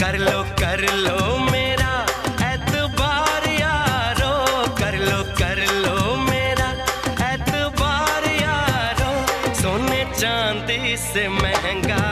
कर लो कर लो मेरा एतबार यारो। कर लो कर लो मेरा एतबार यारो। सोने चांदी से महँगा